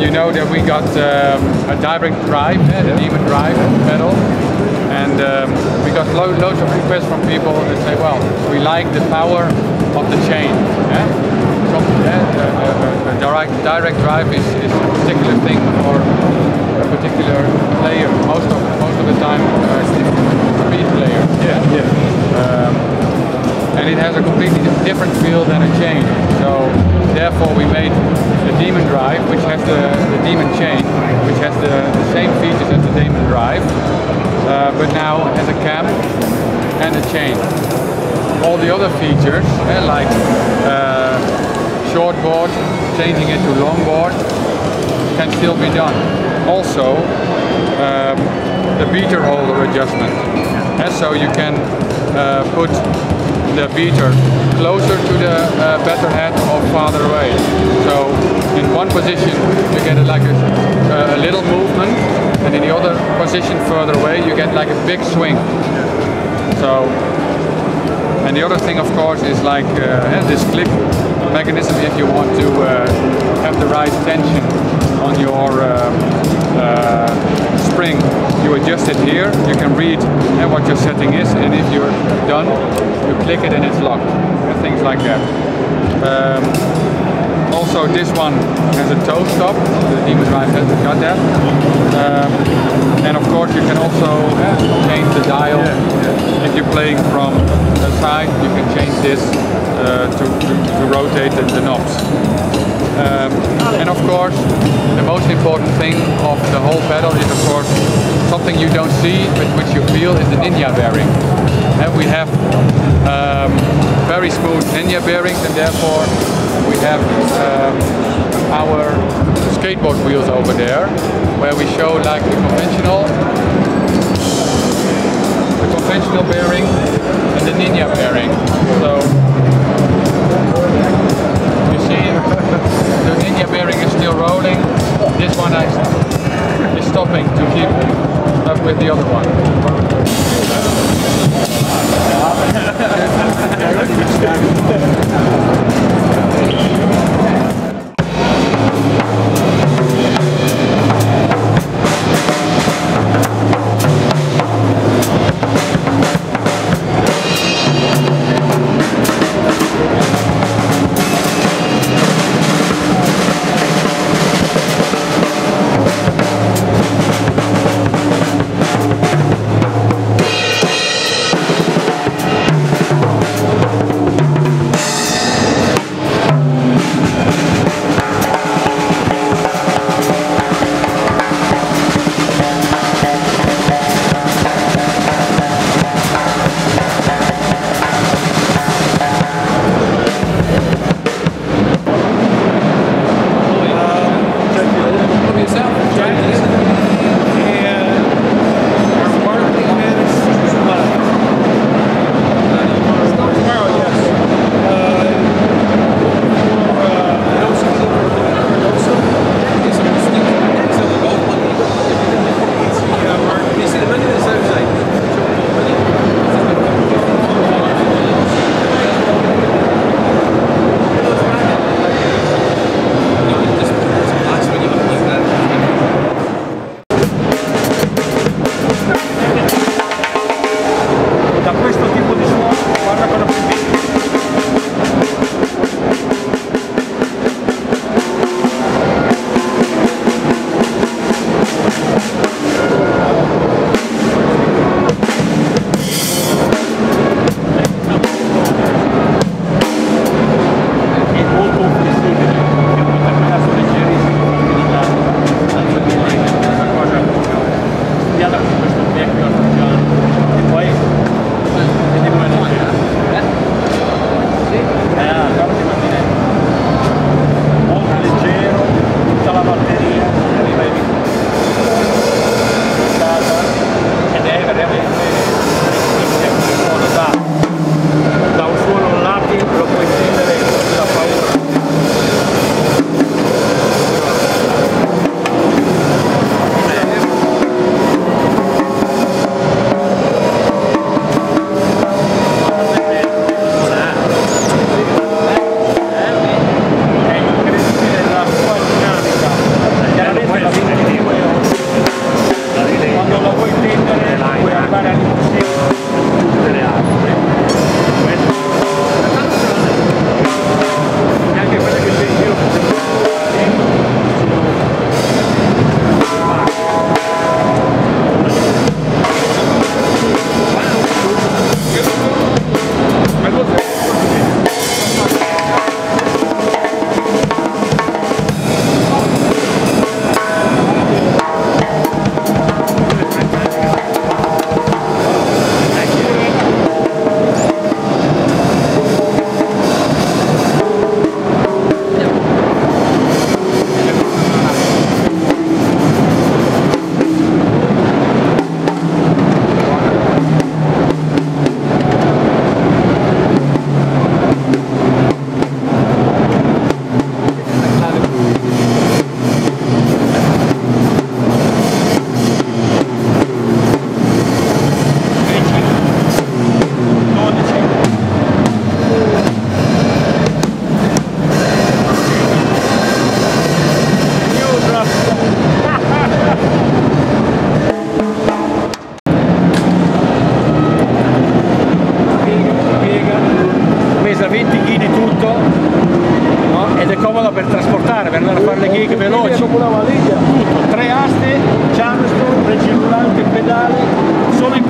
you know that we got um, a direct drive, yeah, the Demon Drive pedal, and um, we got lo loads of requests from people that say, well, we like the power of the chain. Yeah? Some, yeah, the, the, the direct, direct drive is, is a particular thing for a particular the, same features as the Demon Drive, uh, but now has a cam and a chain. All the other features, eh, like uh, shortboard, changing it to long board, can still be done. Also, um, the beater holder adjustment. And so you can uh, put the beater closer to the uh, batter head or farther away. So in one position you get it like a, a little movement and in the other position further away you get like a big swing. So and the other thing of course is like uh, this click mechanism if you want to uh, have the right tension on your um, uh, spring you adjust it here. You can read uh, what your setting is and if you're done you click it and it's locked and things like that. Um, also this one has a toe stop Demon Drive has got that. Um, and of course you can also change the dial. If you're playing from the side you can change this uh, to, to, to, rotate the, the knobs. Um, and of course, the most important thing of the whole pedal is of course something you don't see but which you feel is the Ninja bearing. And we have um, very smooth Ninja bearings and therefore we have um, skateboard wheels over there where we show like the conventional the conventional bearing and the Ninja bearing. So you see, the Ninja bearing is still rolling. This one is stopping to keep up with the other one. Gig veloci. Tutto, tre aste, Charleston, recircolante, pedale, solo i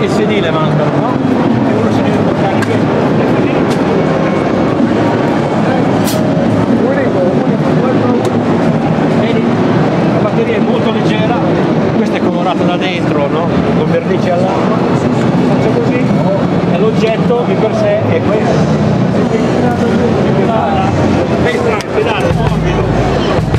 e sedile mancano, no? E uno si deve portare. Vedi? La batteria è molto leggera, questa è colorata da dentro, no? Con vernice all'acqua. Faccio così l'oggetto di per sé è questo. Destra, pedale,